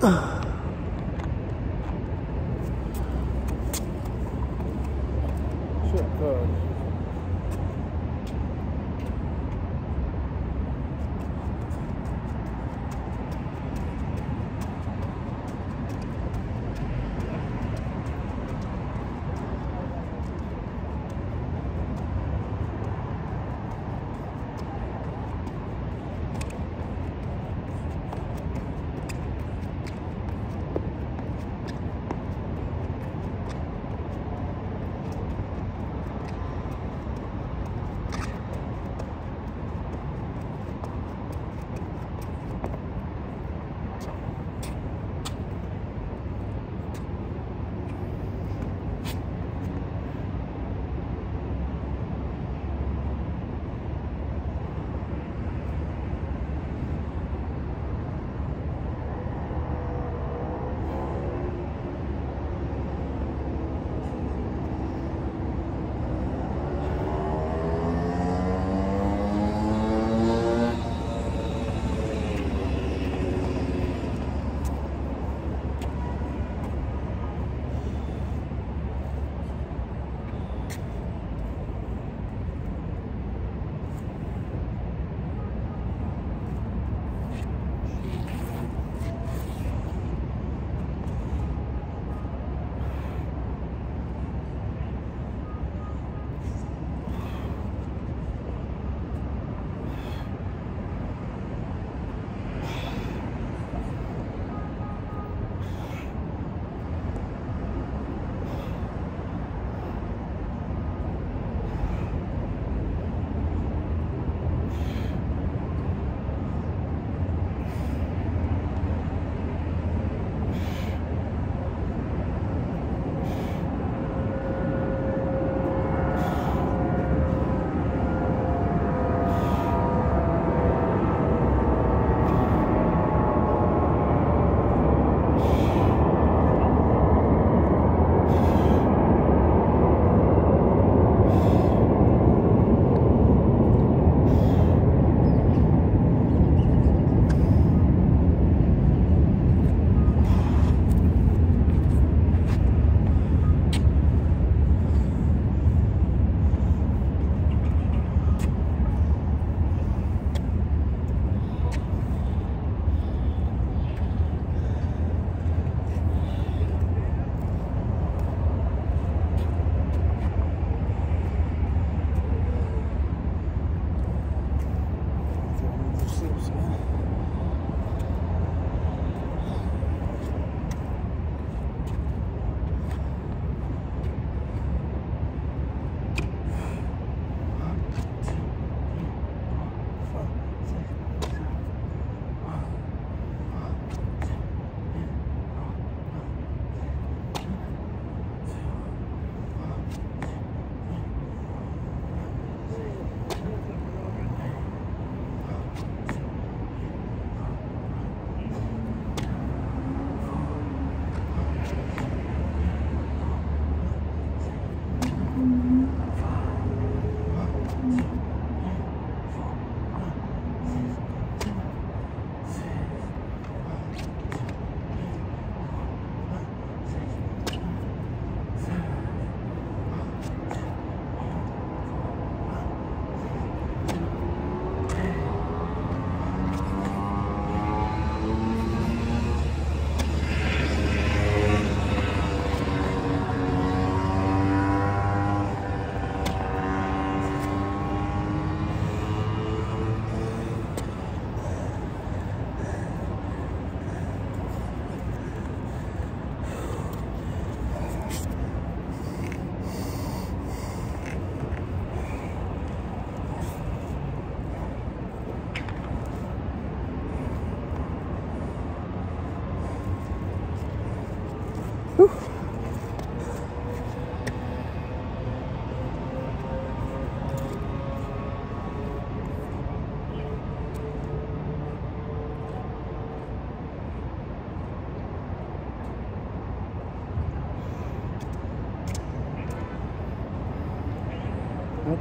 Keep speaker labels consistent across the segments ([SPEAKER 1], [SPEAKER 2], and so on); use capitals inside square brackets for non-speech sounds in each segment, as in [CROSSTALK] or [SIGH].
[SPEAKER 1] Shit,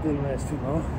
[SPEAKER 1] didn't last too long.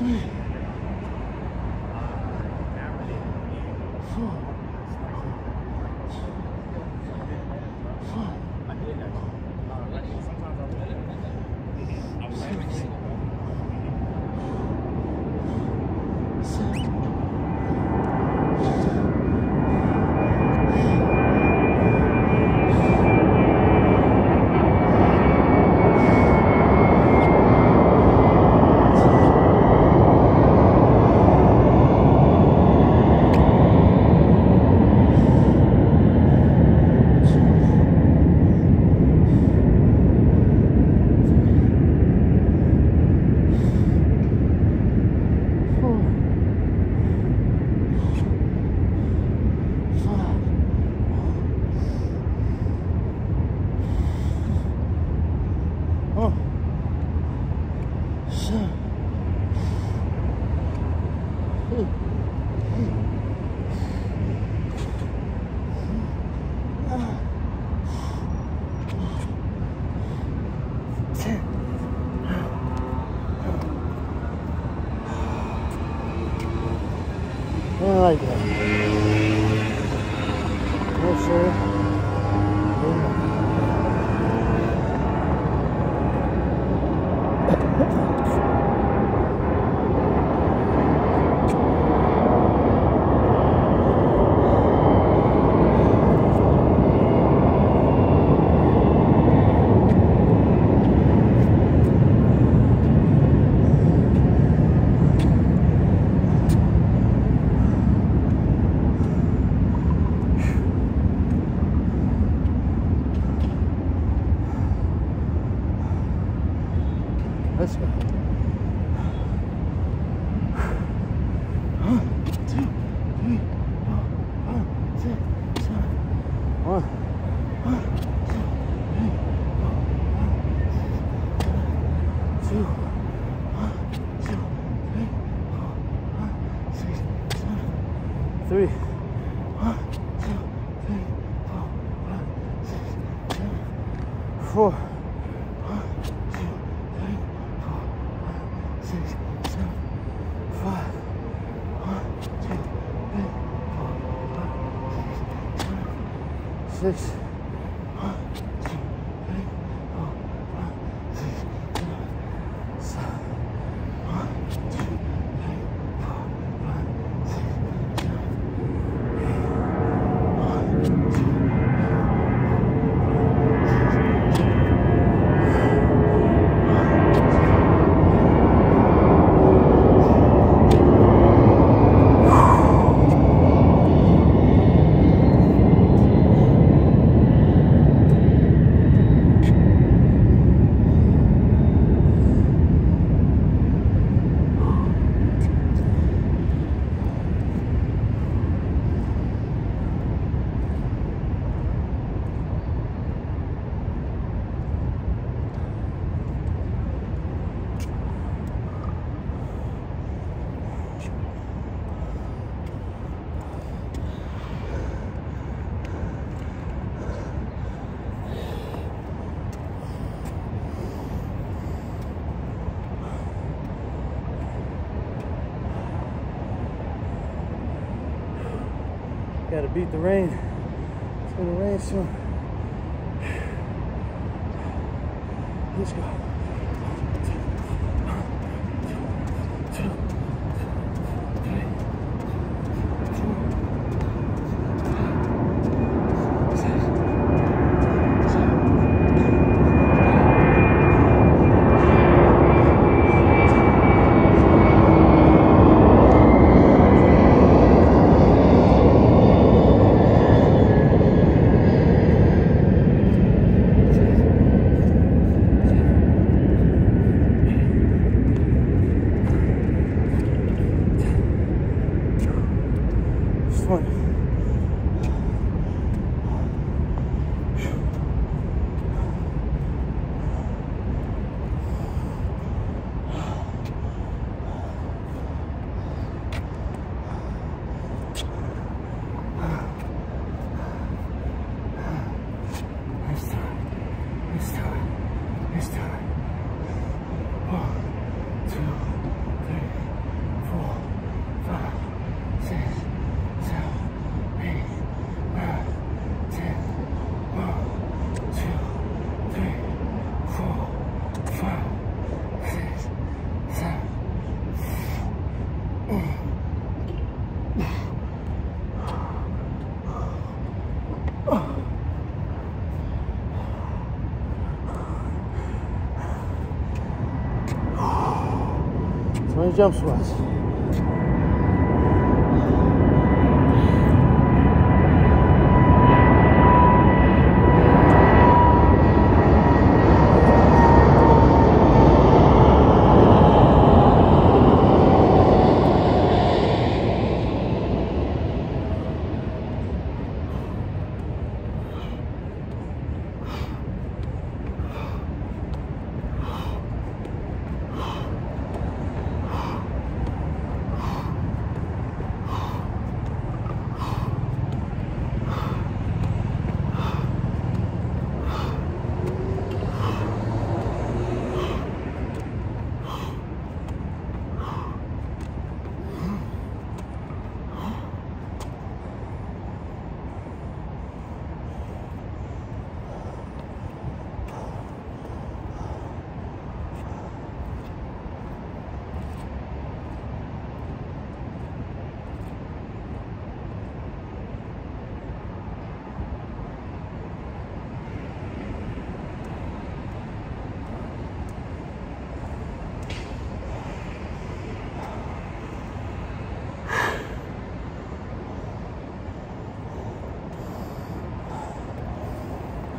[SPEAKER 1] I me. This. Gotta beat the rain. It's gonna rain soon. [SIGHS] Let's go. jump squats.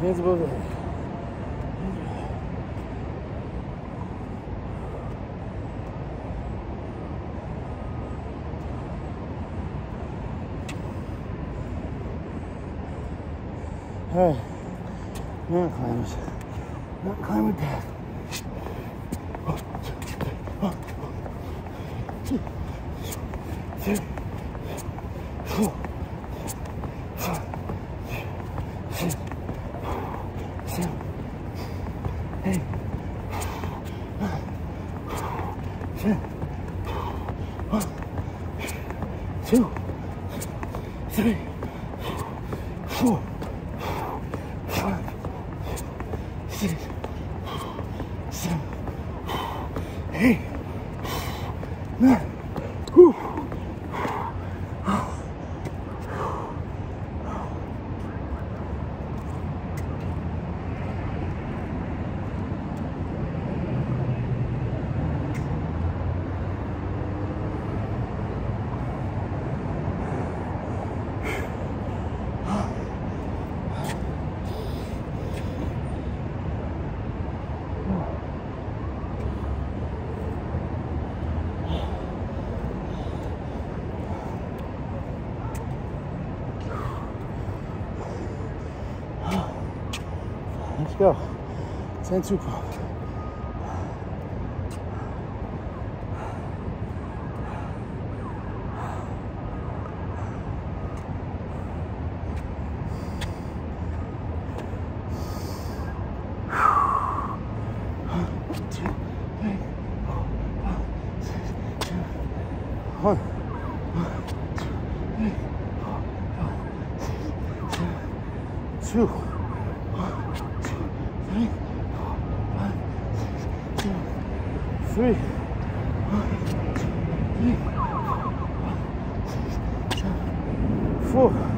[SPEAKER 1] 水坊はい、なか買いました。なか買いました。あああっ10 two Three. One, three, four,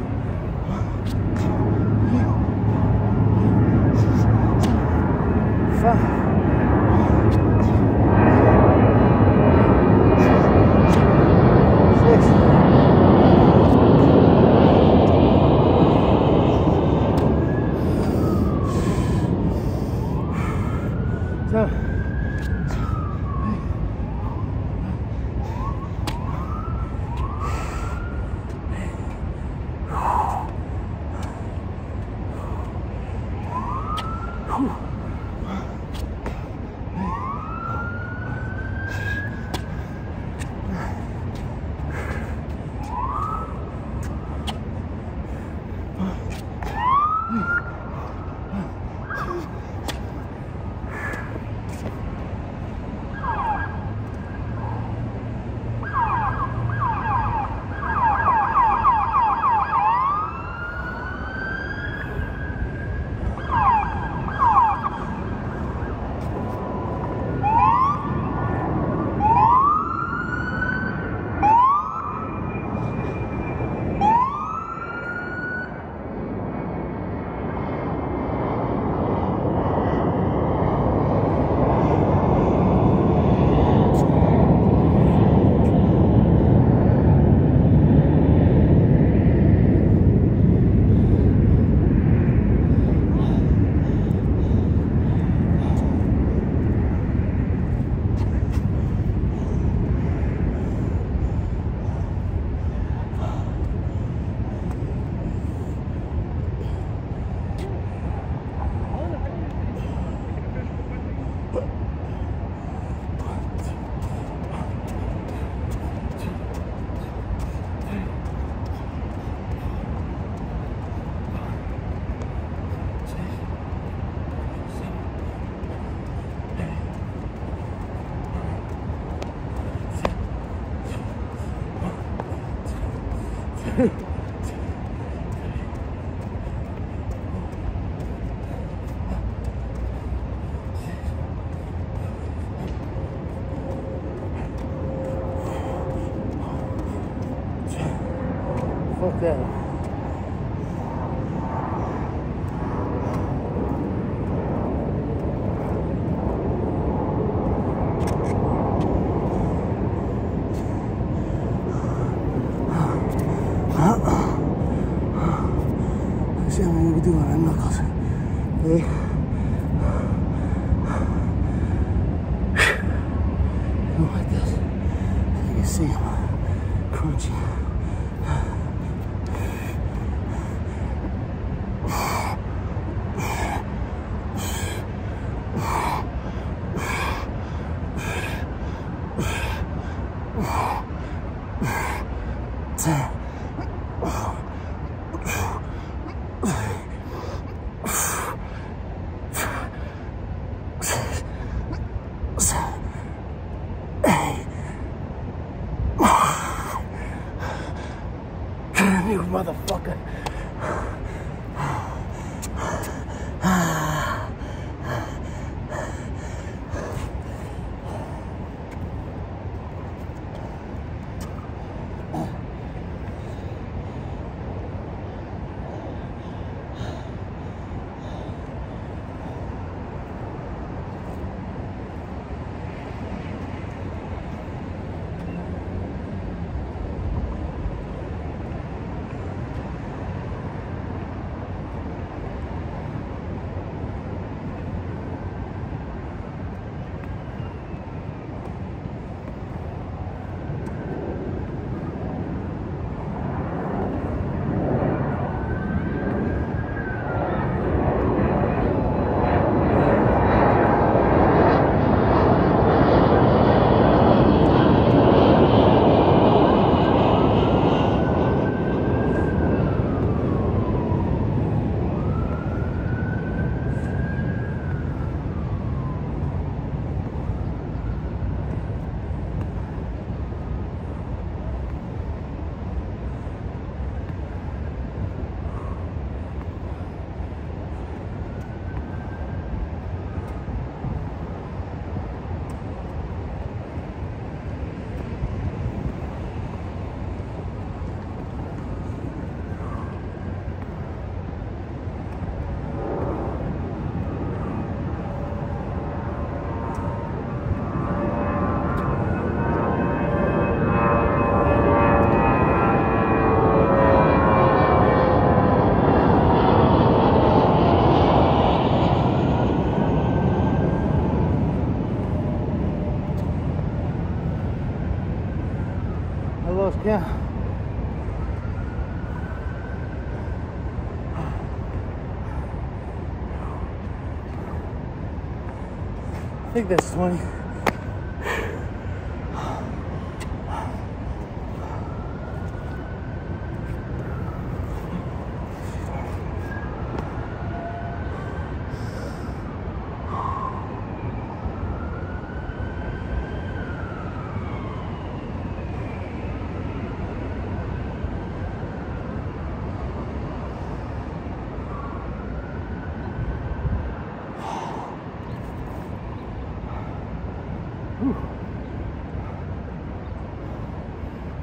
[SPEAKER 1] You motherfucker. Think that's 20.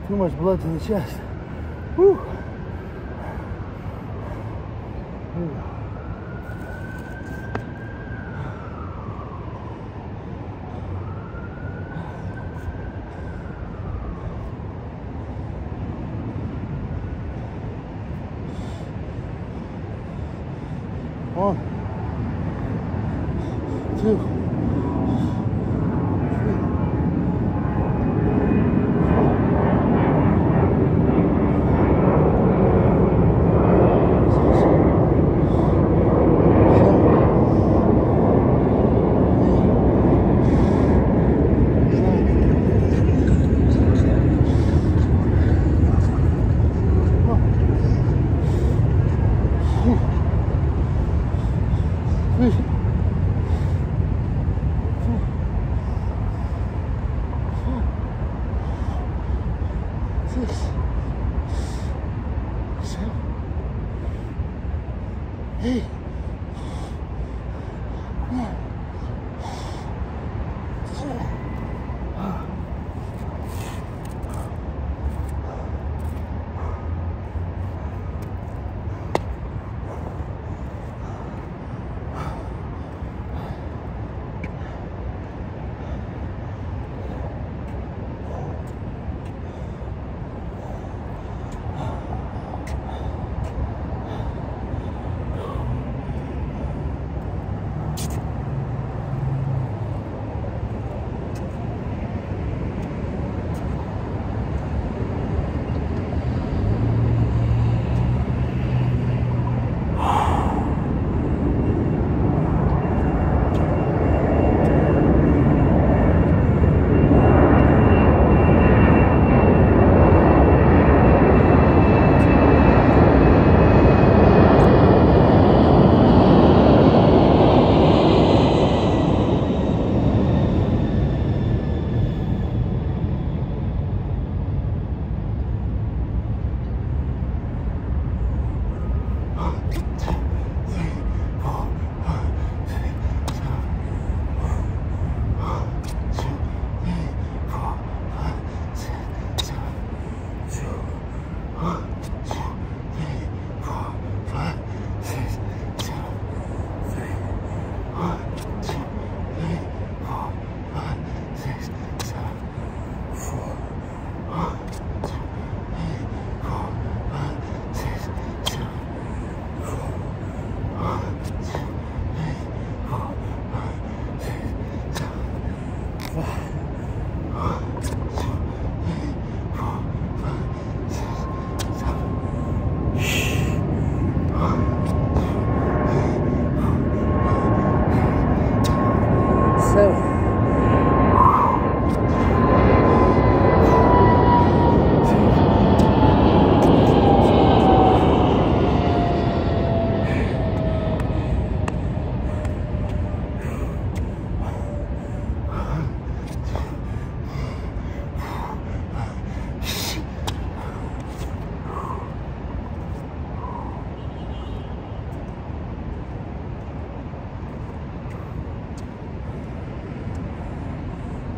[SPEAKER 1] Too much blood to the chest. Whew.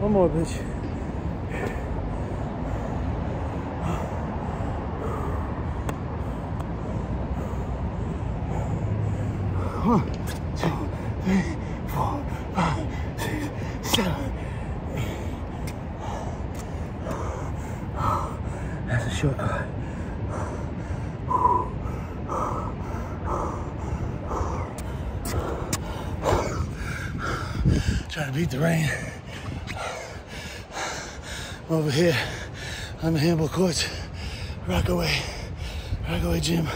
[SPEAKER 1] One more, bitch. One, two, three, four, five, six, seven. That's a short cut. Trying to beat the rain. Over here on the handball courts. Rockaway, Rockaway Gym.